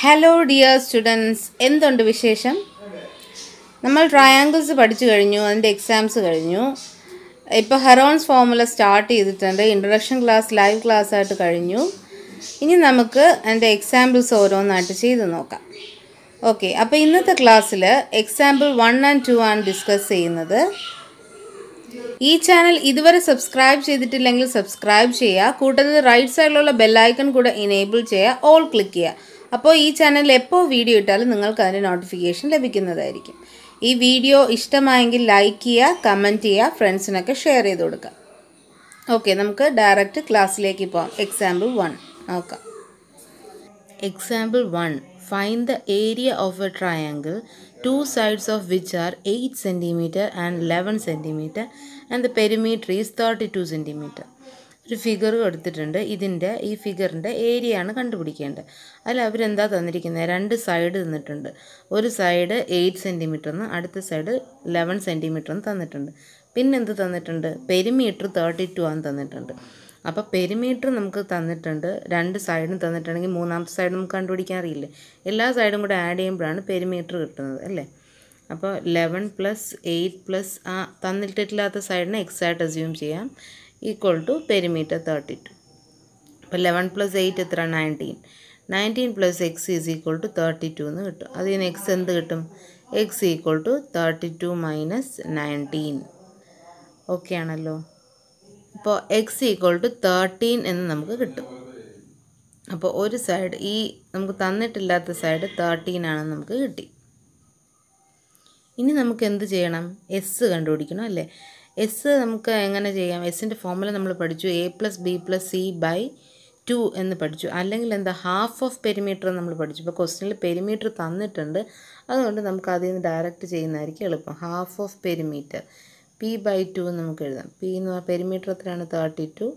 Hello dear students എന്തുണ്ട് വിശേഷം? നമ്മൾ ട്രയാങ്കിൾസ് പഠിച്ചു കഴിഞ്ഞു അതിന്റെ എക്സാംസ് കഴിഞ്ഞു. ഇപ്പോൾ ഹെറോൺസ് ഫോർമുല സ്റ്റാർട്ട് ചെയ്തിട്ടുണ്ട്. ഇൻട്രൊഡക്ഷൻ ക്ലാസ് ലൈവ് ക്ലാസ് ആയിട്ട് കഴിഞ്ഞു. ഇനി നമുക്ക് അതിന്റെ എക്സാമ്പിൾസ് ഓരോന്നായിട്ട് ചെയ്ത് നോക്കാം. ഓക്കെ അപ്പോൾ ഇന്നത്തെ ക്ലാസ്സിൽ എക്സാമ്പിൾ വൺ ആൻഡ് ടു ആണ് ഡിസ്കസ് ചെയ്യുന്നത്. ഈ ചാനൽ ഇതുവരെ സബ്സ്ക്രൈബ് ചെയ്തിട്ടില്ലെങ്കിൽ സബ്സ്ക്രൈബ് ചെയ്യുക. കൂട്ടത്തിൽ റൈറ്റ് സൈഡിലുള്ള ബെല്ലൈക്കൺ കൂടെ ഇനേബിൾ ചെയ്യുക. ഓൾ ക്ലിക്ക് ചെയ്യുക. അപ്പോൾ ഈ ചാനലിൽ എപ്പോൾ വീഡിയോ ഇട്ടാലും നിങ്ങൾക്ക് അതിന്റെ നോട്ടിഫിക്കേഷൻ ലഭിക്കുന്നതായിരിക്കും. ഈ വീഡിയോ ഇഷ്ടമായെങ്കിൽ ലൈക്ക് ചെയ്യുക കമന്റ് ചെയ്യുക ഫ്രണ്ട്സിനൊക്കെ ഷെയർ ചെയ്ത് കൊടുക്കുക. ഓക്കെ നമുക്ക് ഡയറക്റ്റ് ക്ലാസ്സിലേക്ക് പോകാം എക്സാമ്പിൾ വൺ നോക്കാം. Example one 1. Find the area of a triangle, two sides of which are 8 cm and 11 cm and the perimeter is 32 cm. ഒരു ഫിഗർ എടുത്തിട്ടുണ്ട്. ഇതിന്റെ ഈ ഫിഗറിന്റെ ഏരിയ ആണ് കണ്ടുപിടിക്കേണ്ടത്. അതിൽ അവരെന്താ തന്നിരിക്കുന്നത് രണ്ട് സൈഡ് തന്നിട്ടുണ്ട്. ഒരു സൈഡ് എയ്റ്റ് സെന്റിമീറ്റർ എന്ന് അടുത്ത സൈഡ് ലെവൻ സെന്റിമീറ്റർ എന്ന് തന്നിട്ടുണ്ട്. പിന്നെന്ത് തന്നിട്ടുണ്ട്? പെരിമീറ്റർ തേർട്ടി ടു ആണ് തന്നിട്ടുണ്ട്. അപ്പോൾ പെരിമീറ്റർ നമുക്ക് തന്നിട്ടുണ്ട്. രണ്ട് സൈഡും തന്നിട്ടുണ്ടെങ്കിൽ മൂന്നാമത്തെ സൈഡ് നമുക്ക് കണ്ടുപിടിക്കാൻ അറിയില്ല. എല്ലാ സൈഡും കൂടെ ആഡ് ചെയ്യുമ്പോഴാണ് പെരിമീറ്റർ കിട്ടുന്നത് അല്ലേ? അപ്പോൾ ലെവൻ പ്ലസ് എയ്റ്റ് പ്ലസ് ആ തന്നിട്ടില്ലാത്ത സൈഡിനെ എക്സ് ആയിട്ട് അസ്യൂം ചെയ്യാം. Equal to perimeter thirty two അപ്പോൾ ലെവൻ പ്ലസ് എയ്റ്റ് എത്ര nineteen nineteen plus X is equal to thirty two എന്ന് കിട്ടും. അതിൽ നിന്ന് എക്സ് എന്ത് കിട്ടും? X equal to thirty two minus nineteen okay ആണല്ലോ. അപ്പോൾ എക്സ് ഈക്വൾ ടു തേർട്ടീൻ എന്ന് നമുക്ക് കിട്ടും. അപ്പോൾ ഒരു സൈഡ് ഈ നമുക്ക് തന്നിട്ടില്ലാത്ത സൈഡ് തേർട്ടീൻ ആണെന്ന് നമുക്ക് കിട്ടി. ഇനി നമുക്ക് എന്ത് ചെയ്യണം? എസ് കണ്ടുപിടിക്കണം അല്ലേ? എസ് നമുക്ക് എങ്ങനെ ചെയ്യാം? എസിന്റെ ഫോമുല നമ്മൾ പഠിച്ചു. A plus B plus C by two എന്ന് പഠിച്ചു. അല്ലെങ്കിൽ എന്താ ഹാഫ് ഓഫ് പെരിമീറ്റർ നമ്മൾ പഠിച്ചു. ഇപ്പോൾ ക്വസ്റ്റിനിൽ പെരിമീറ്റർ തന്നിട്ടുണ്ട്. അതുകൊണ്ട് നമുക്ക് അതിൽ നിന്ന് ഡയറക്റ്റ് ചെയ്യുന്നതായിരിക്കും എളുപ്പം. Half of perimeter P by two നമുക്ക് എഴുതാം. പി എന്ന് പറഞ്ഞാൽ പെരിമീറ്റർ എത്രയാണ്? Thirty two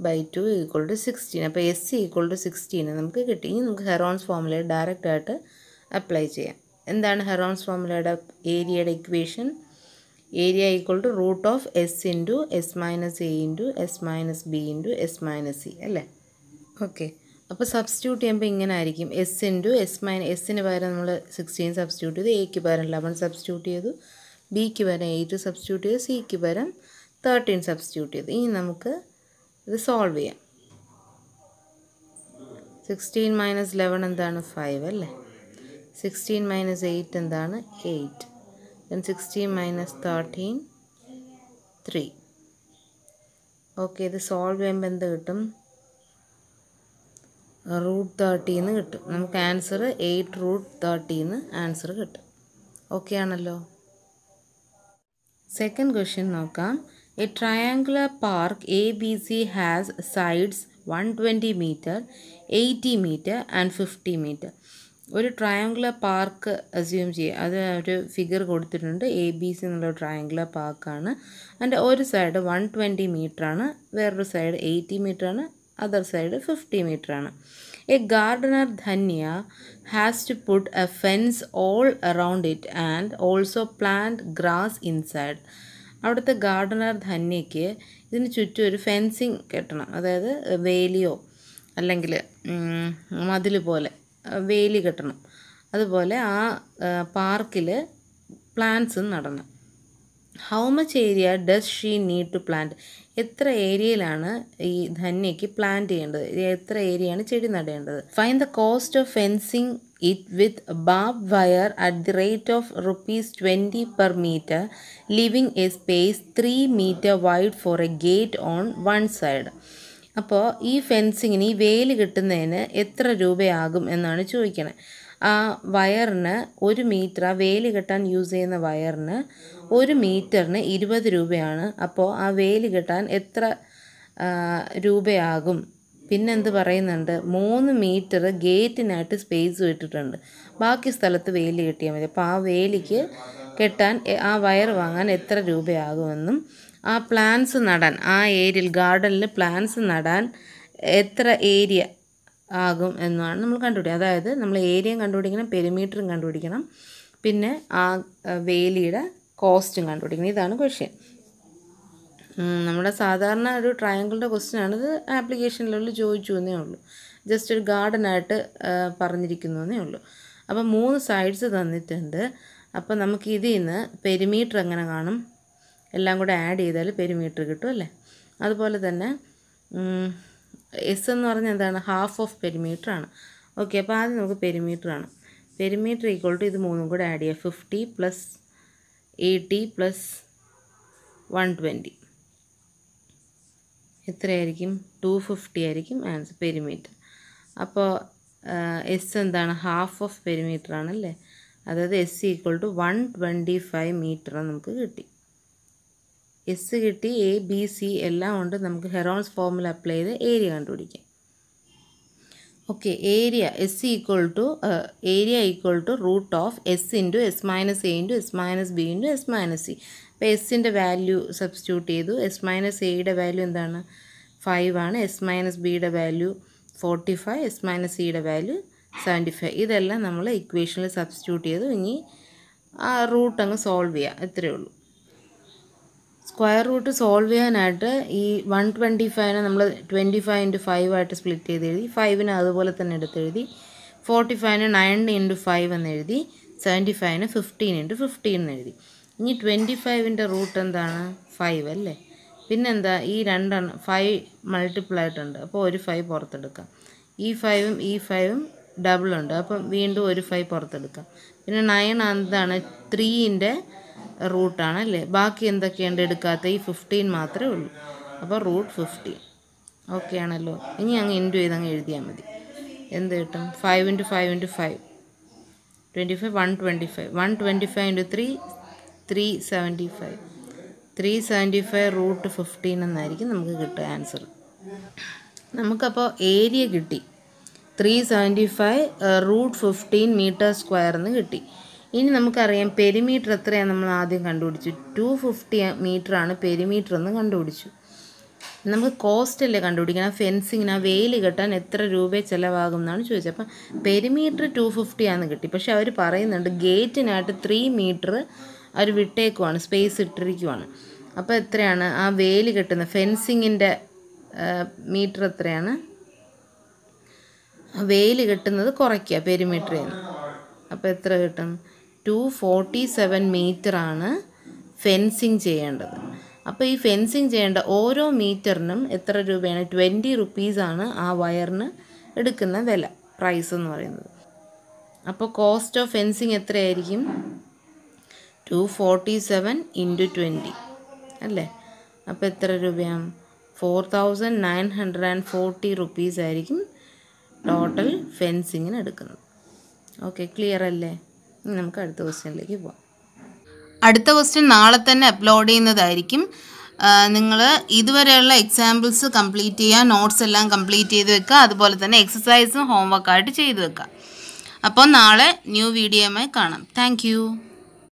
by two equal to sixteen അപ്പോൾ എസ് ഈക്വൾ ടു സിക്സ്റ്റീൻ നമുക്ക് കിട്ടി. ഇനി നമുക്ക് ഹെറോൺസ് ഫോമുല ഡയറക്റ്റ് ആയിട്ട് അപ്ലൈ ചെയ്യാം. എന്താണ് ഹെറോൺസ് ഫോമുലയുടെ ഏരിയയുടെ equation area equal to root of S into S minus A into S minus B into S minus C അല്ലേ? ഓക്കെ അപ്പോൾ സബ്സ്റ്റിറ്റ്യൂട്ട് ചെയ്യുമ്പോൾ ഇങ്ങനെ ആയിരിക്കും. എസ് ഇന്റു എസ് മൈന എസ്സിന് പകരം നമ്മൾ സിക്സ്റ്റീൻ സബ്സ്റ്റിറ്റ്യൂട്ട് ചെയ്തു. എക്ക് പകരം ലെവൻ സബ്സ്റ്റിറ്റ്യൂട്ട് ചെയ്തു. ബിക്ക് പകരം എയ്റ്റ് സബ്സ്റ്റിറ്റ്യൂട്ട് ചെയ്ത്. സിക്ക് പകരം തേർട്ടീൻ സബ്സ്റ്റിറ്റ്യൂട്ട് ചെയ്തു. ഇനി നമുക്ക് ഇത് സോൾവ് ചെയ്യാം. സിക്സ്റ്റീൻ മൈനസ് ലെവൻ എന്താണ്? ഫൈവ് അല്ലേ? സിക്സ്റ്റീൻ മൈനസ് എയ്റ്റ് എന്താണ്? Eight then sixteen minus thirteen three okay ഇത് സോൾവ് ചെയ്യുമ്പോൾ എന്ത് കിട്ടും? റൂട്ട് തേർട്ടീന്ന് കിട്ടും. നമുക്ക് ആൻസർ എയ്റ്റ് റൂട്ട് തേർട്ടീന്ന് ആൻസർ കിട്ടും. ഓക്കെ ആണല്ലോ? സെക്കൻഡ് ക്വസ്റ്റ്യൻ നോക്കാം. A triangular park A B C has sides one twenty metre eighty metre and fifty metre ഒരു ട്രയാങ്കുലർ പാർക്ക് അസ്യൂം ചെയ്യുക. അത് ഒരു ഫിഗർ കൊടുത്തിട്ടുണ്ട്. എ ബി സി എന്നുള്ള ട്രയാങ്കുലർ പാർക്കാണ് അതിന്റെ ഒരു സൈഡ് വൺ ട്വന്റി മീറ്ററാണ് വേറൊരു സൈഡ് എയ്റ്റി മീറ്ററാണ് അതർ സൈഡ് ഫിഫ്റ്റി മീറ്ററാണ് a gardener Dhanya has to put a fence all around it and also plant grass inside അവിടുത്തെ ഗാർഡനർ ധന്യയ്ക്ക് ഇതിന് ചുറ്റും ഒരു ഫെൻസിങ് കെട്ടണം. അതായത് വേലിയോ അല്ലെങ്കിൽ മതിൽ പോലെ. വേലി കെട്ടണം. അതുപോലെ ആ പാർക്കിൽ പ്ലാന്റ്സും നടണം. How much area does she need to plant എത്ര ഏരിയയിലാണ് ഈ ധന്യയ്ക്ക് പ്ലാന്റ് ചെയ്യേണ്ടത്? എത്ര ഏരിയയാണ് ചെടി നടേണ്ടത്? Find the cost of fencing it with Bab wire at the rate of rupees twenty per metre leaving a space three metre wide for a gate on one side അപ്പോൾ ഈ ഫെൻസിങ്ങിന് ഈ വേലി കിട്ടുന്നതിന് എത്ര രൂപയാകും എന്നാണ് ചോദിക്കണേ. ആ വയറിന് ഒരു മീറ്റർ ആ വേലി കെട്ടാൻ യൂസ് ചെയ്യുന്ന വയറിന് ഒരു മീറ്ററിന് ഇരുപത് രൂപയാണ്. അപ്പോൾ ആ വേലി കെട്ടാൻ എത്ര രൂപയാകും? പിന്നെന്ത് പറയുന്നുണ്ട്? മൂന്ന് മീറ്റർ ഗേറ്റിനായിട്ട് സ്പേസ് വിട്ടിട്ടുണ്ട്. ബാക്കി സ്ഥലത്ത് വേലി കെട്ടിയാൽ മതി. അപ്പോൾ ആ വേലിക്ക് കെട്ടാൻ ആ വയർ വാങ്ങാൻ എത്ര രൂപയാകുമെന്നും ആ പ്ലാന്റ്സ് നടാൻ ആ ഏരിയയിൽ ഗാർഡനിൽ പ്ലാന്റ്സ് നടാൻ എത്ര ഏരിയ ആകും എന്നാണ് നമ്മൾ കണ്ടുപിടിക്കുക. അതായത് നമ്മൾ ഏരിയയും കണ്ടുപിടിക്കണം പെരിമീറ്ററും കണ്ടുപിടിക്കണം. പിന്നെ ആ വേലിയുടെ കോസ്റ്റും കണ്ടുപിടിക്കണം. ഇതാണ് ക്വസ്റ്റ്യൻ നമ്മുടെ സാധാരണ ഒരു ട്രയാങ്കിളിന്റെ ക്വസ്റ്റ്യൻ ആണ്. ഇത് ആപ്ലിക്കേഷനിലുള്ള ചോദിച്ചു എന്നേ ഉള്ളൂ. ജസ്റ്റ് ഒരു ഗാർഡനായിട്ട് പറഞ്ഞിരിക്കുന്നതേ ഉള്ളൂ. അപ്പോൾ മൂന്ന് സൈഡ്സ് തന്നിട്ടുണ്ട്. അപ്പോൾ നമുക്ക് ഇതിൽ നിന്ന് പെരിമീറ്റർ എങ്ങനെ കാണും? എല്ലാം കൂടെ ആഡ് ചെയ്താൽ പെരിമീറ്റർ കിട്ടും അല്ലേ? അതുപോലെ തന്നെ എസ് എന്ന് പറഞ്ഞാൽ എന്താണ്? ഹാഫ് ഓഫ് പെരിമീറ്റർ ആണ്. ഓക്കെ അപ്പോൾ ആദ്യം നമുക്ക് പെരിമീറ്റർ ആണ് പെരിമീറ്റർ ഈക്വൾ ടു ഇത് മൂന്നും കൂടെ ആഡ് ചെയ്യുക fifty plus eighty plus one twenty എത്രയായിരിക്കും? ടു ഫിഫ്റ്റി ആയിരിക്കും ആൻസർ പെരിമീറ്റർ അപ്പോൾ എസ് എന്താണ്? ഹാഫ് ഓഫ് പെരിമീറ്റർ ആണല്ലേ? അതായത് S equal to one twenty five metre നമുക്ക് കിട്ടി. എസ് കിട്ടി എ ബി സി എല്ലാം ഉണ്ട്. നമുക്ക് ഹെറോൺസ് ഫോർമുല അപ്ലൈ ചെയ്ത് ഏരിയ കണ്ടുപിടിക്കാം. Okay area S equal to area equal to root of S into S minus A into S minus B into S minus C അപ്പോൾ എസിന്റെ value substitute ചെയ്തു. S minus എയുടെ value എന്താണ്? Five ആണ്. S minus ബിയുടെ value forty five S minus സിയുടെ value seventy five ഇതെല്ലാം നമ്മൾ ഇക്വേഷനിൽ സബ്സ്റ്റിറ്റ്യൂട്ട് ചെയ്തു. ഇനി ആ റൂട്ട് അങ്ങ് സോൾവ് ചെയ്യുക ഇത്രയേ ഉള്ളൂ. സ്ക്വയർ റൂട്ട് സോൾവ് ചെയ്യാനായിട്ട് ഈ വൺ ട്വന്റി ഫൈവിനെ നമ്മൾ ട്വന്റി ഫൈവ് ഇന്റു ഫൈവ് ആയിട്ട് സ്പ്ലിറ്റ് ചെയ്ത് എഴുതി ഫൈവിന് അതുപോലെ തന്നെ എടുത്തെഴുതി ഫോർട്ടി ഫൈവിന് നയൻ ഇന്റു ഫൈവ് എന്ന് എഴുതി സെവന്റി ഫൈവിന് ഫിഫ്റ്റീൻ ഇന്റു ഫിഫ്റ്റീൻ എന്ന് എഴുതി. ഇനി ട്വന്റി ഫൈവിന്റെ റൂട്ട് എന്താണ്? ഫൈവ് അല്ലേ? പിന്നെന്താ? ഈ രണ്ടെണ്ണം ഫൈവ് മൾട്ടിപ്പിൾ ആയിട്ടുണ്ട്. അപ്പോൾ ഒരു ഫൈവ് പുറത്തെടുക്കാം. ഈ ഫൈവും ഈ ഫൈവും ഡബിൾ ഉണ്ട്. അപ്പം വീണ്ടും ഒരു ഫൈവ് പുറത്തെടുക്കാം. പിന്നെ നയൻ എന്താണ് ത്രീന്റെ റൂട്ടാണ് അല്ലേ? ബാക്കി എന്തൊക്കെയുണ്ട് എടുക്കാത്ത? ഈ ഫിഫ്റ്റീൻ മാത്രമേ ഉള്ളൂ. അപ്പോൾ റൂട്ട് ഫിഫ്റ്റീൻ ഓക്കെ ആണല്ലോ. ഇനി അങ്ങ് ഇന്റു ചെയ്ത് അങ്ങ് എഴുതിയാൽ മതി. എന്ത് കിട്ടും? Five into five into five twenty five one twenty five one twenty five into three three seventy five three seventy five root fifteen എന്നായിരിക്കും നമുക്ക് കിട്ടുക ആൻസർ നമുക്കപ്പോൾ ഏരിയ കിട്ടി. Three seventy five root fifteen metre square എന്ന് കിട്ടി. ഇനി നമുക്കറിയാം perimeter എത്രയാണ് നമ്മൾ ആദ്യം കണ്ടുപിടിച്ചു? ടു ഫിഫ്റ്റി മീറ്റർ ആണ് പെരിമീറ്റർ എന്ന് കണ്ടുപിടിച്ചു. നമുക്ക് കോസ്റ്റ് അല്ലേ കണ്ടുപിടിക്കണം? ഫെൻസിങ്ങിന് ആ വെയിൽ കെട്ടാൻ എത്ര രൂപ ചിലവാകും എന്നാണ് ചോദിച്ചത്. അപ്പം പെരിമീറ്റർ ടു ഫിഫ്റ്റി ആണെന്ന് കിട്ടി. പക്ഷേ അവർ പറയുന്നുണ്ട് ഗേറ്റിനായിട്ട് ത്രീ മീറ്റർ അവർ വിട്ടേക്കുവാണ് സ്പേസ് ഇട്ടിരിക്കുവാണ്. അപ്പോൾ എത്രയാണ്? ആ വെയിൽ കെട്ടുന്ന ഫെൻസിങ്ങിന്റെ മീറ്റർ എത്രയാണ്? വെയിൽ കെട്ടുന്നത് കുറയ്ക്കുക പെരിമീറ്ററിൽ നിന്ന്. അപ്പോൾ എത്ര കിട്ടും? ടു ഫോർട്ടി സെവൻ മീറ്ററാണ് ഫെൻസിങ് ചെയ്യേണ്ടത്. അപ്പോൾ ഈ ഫെൻസിങ് ചെയ്യേണ്ട ഓരോ മീറ്ററിനും എത്ര രൂപയാണ്? ട്വന്റി റുപ്പീസാണ് ആ വയറിന് എടുക്കുന്ന വില പ്രൈസ് എന്ന് പറയുന്നത്. അപ്പോൾ കോസ്റ്റ് ഓഫ് ഫെൻസിങ് എത്രയായിരിക്കും? Two forty seven into twenty അല്ലേ? അപ്പോൾ എത്ര രൂപയാണ്? Four thousand nine hundred and forty rupees ആയിരിക്കും ടോട്ടൽ ഫെൻസിങ്ങിന് എടുക്കുന്നത്. ഓക്കെ ക്ലിയർ അല്ലേ? ഇനി നമുക്ക് അടുത്ത ക്വസ്റ്റ്യനിലേക്ക് പോവാം. അടുത്ത ക്വസ്റ്റ്യൻ നാളെ തന്നെ അപ്ലോഡ് ചെയ്യുന്നതായിരിക്കും. നിങ്ങൾ ഇതുവരെയുള്ള എക്സാമ്പിൾസ് കംപ്ലീറ്റ് ചെയ്യുക നോട്ട്സ് എല്ലാം കംപ്ലീറ്റ് ചെയ്ത് വെക്കുക അതുപോലെ തന്നെ എക്സസൈസും ഹോംവർക്കായിട്ട് ചെയ്തു വെക്കുക. അപ്പോൾ നാളെ ന്യൂ വീഡിയോയുമായി കാണാം. താങ്ക്